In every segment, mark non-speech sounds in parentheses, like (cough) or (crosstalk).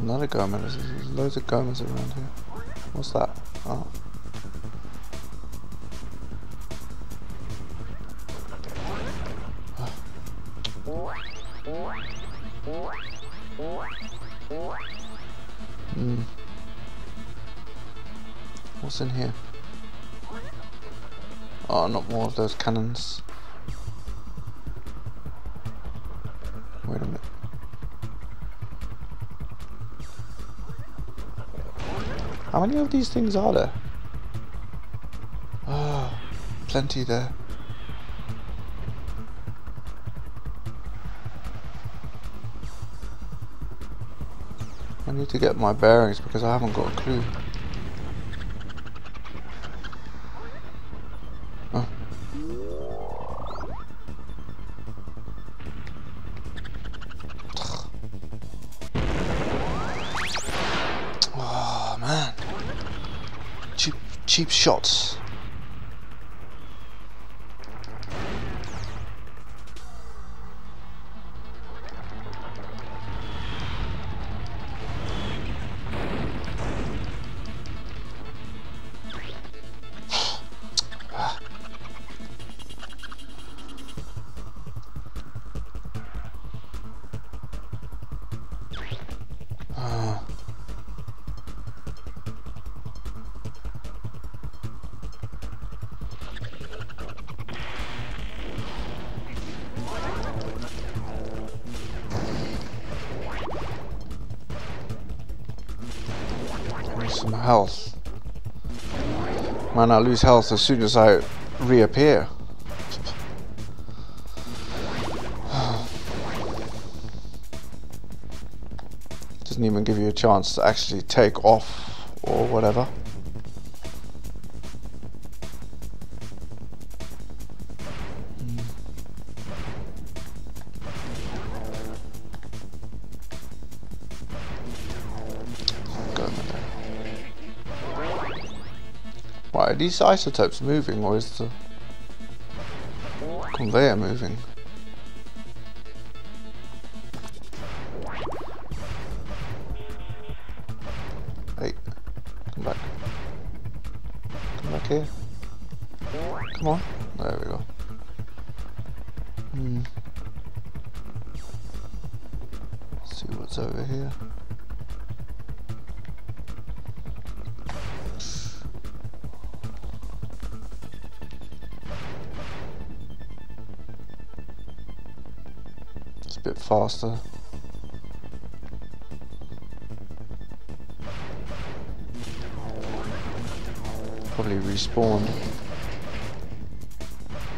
Another Gomers. There's loads of Gomers around here. What's that? Oh. Hmm. What's in here? Oh, not more of those cannons. How many of these things are there? Ah, plenty there. I need to get my bearings because I haven't got a clue. Cheap shots. Health. Man, I lose health as soon as I reappear. (sighs) Doesn't even give you a chance to actually take off or whatever. These isotopes moving or is the conveyor moving? Hey, come back. Come back here. Come on. There we go. Hmm. see what's over here. A bit faster. Probably respawned.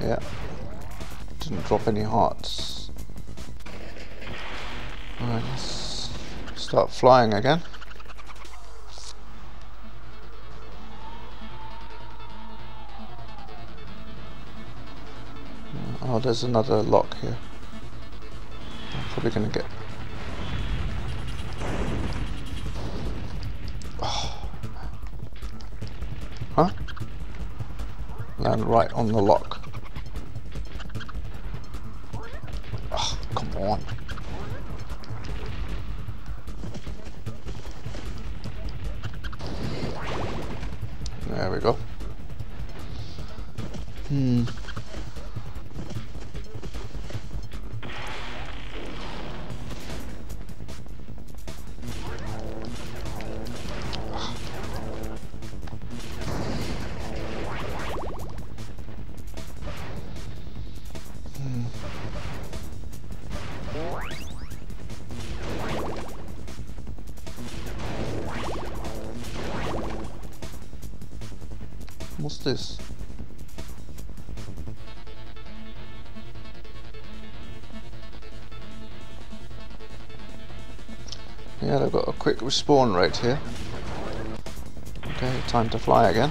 Yeah. Didn't drop any hearts. Alright, let's start flying again. Oh, there's another lock here. Probably gonna get. Oh. Huh? Land right on the lock. Oh, come on. There we go. Hmm. This? Yeah, they've got a quick respawn rate here. Okay, time to fly again.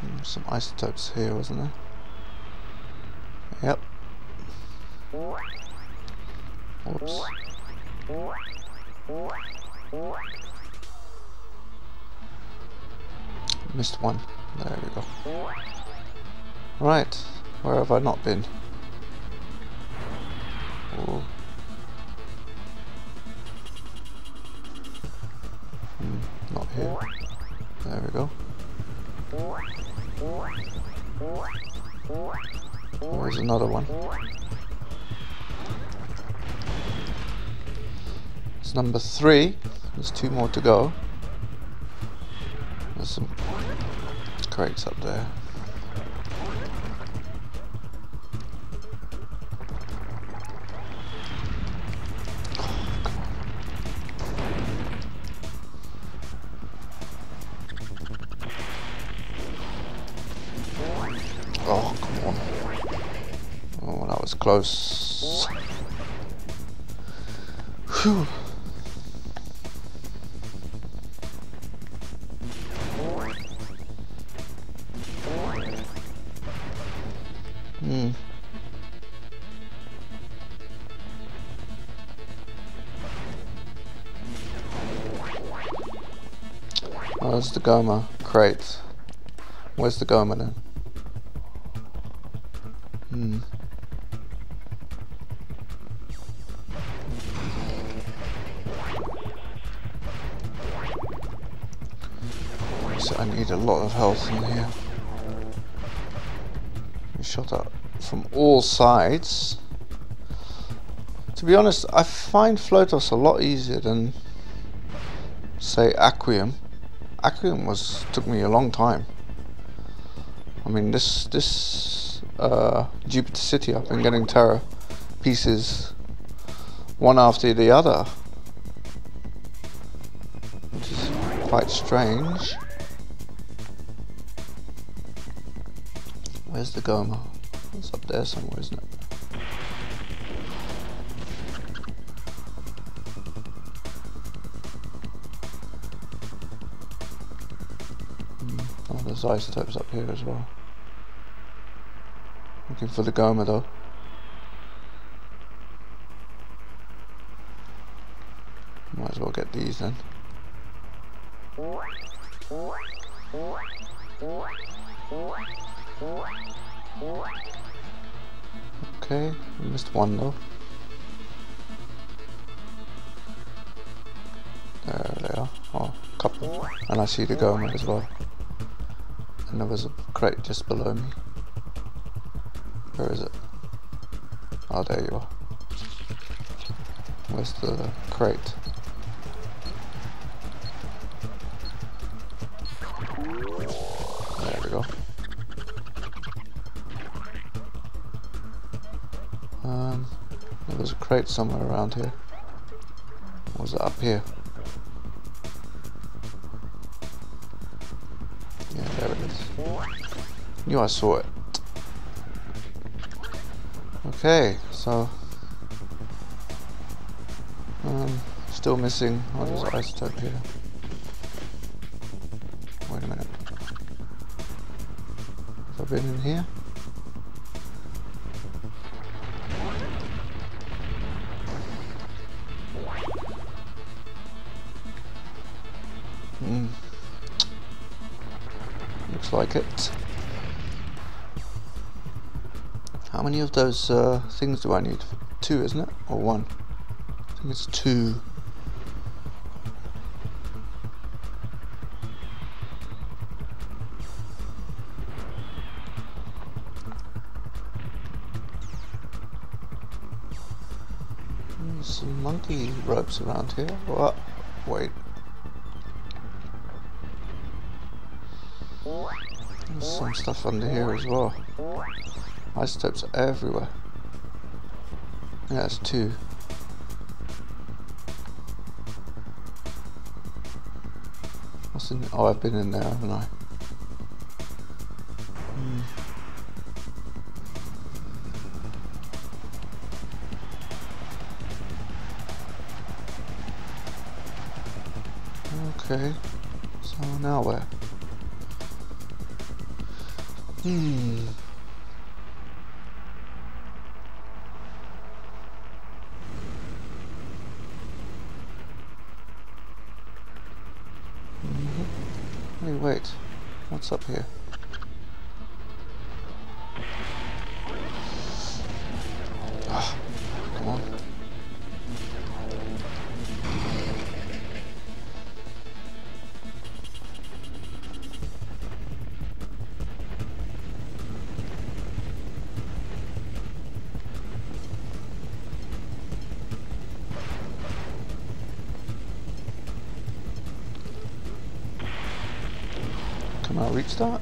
Hmm, Some isotopes here, wasn't there? Yep. Whoops. missed one. There we go. Right, where have I not been? Hmm, not here. There we go. There's another one. It's number three. There's two more to go. Crates up there. Oh, come on. Oh, that was close. Whew. There's the Gomer crate. Where's the Gomer then? Hmm. So I need a lot of health in here. We shot at from all sides. To be honest, I find Flotos a lot easier than say Aqeum. Aqeum was took me a long time. I mean this this uh, Jupiter City I've been getting Terra pieces one after the other. Which is quite strange. Where's the Gomer? It's up there somewhere, isn't it? There's isotopes up here as well. Looking for the Gomer though. Might as well get these then. Okay, I missed one though. There they are. Oh, couple. And I see the Gomer as well. There was a crate just below me. Where is it? Oh, there you are. Where's the crate? There we go. Um, there was a crate somewhere around here. Or was it up here? Knew I saw it. Okay, so um, still missing. Oh, there's isotope here. Wait a minute. Have I been in here? Hmm. Looks like it. How many of those uh, things do I need? Two, isn't it? Or one? I think it's two. Some monkey ropes around here. What? Wait. There's some stuff under here as well. Isotopes are everywhere. Yeah, that's two. What's in? Oh, I've been in there, haven't I? Okay. So now where? Hmm. Hey, wait. What's up here? Reach that?